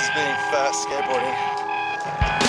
This is being fast skateboarding.